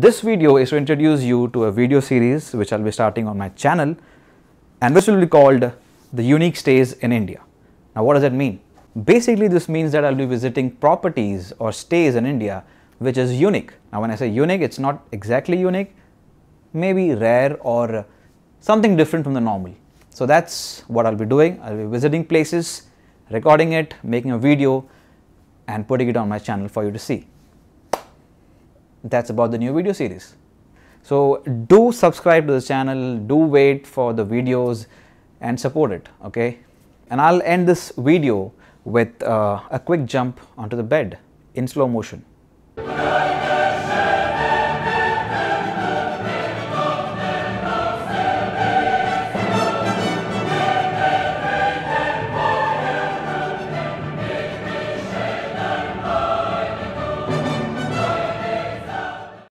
This video is to introduce you to a video series which I'll be starting on my channel and which will be called The Unique Stays in India. Now what does that mean? Basically this means that I'll be visiting properties or stays in India which is unique. Now when I say unique, it's not exactly unique, maybe rare or something different from the normal. So that's what I'll be doing. I'll be visiting places, recording it, making a video and putting it on my channel for you to see. That's about the new video series. So do subscribe to the channel, do wait for the videos and support it, okay? And I'll end this video with uh, a quick jump onto the bed in slow motion.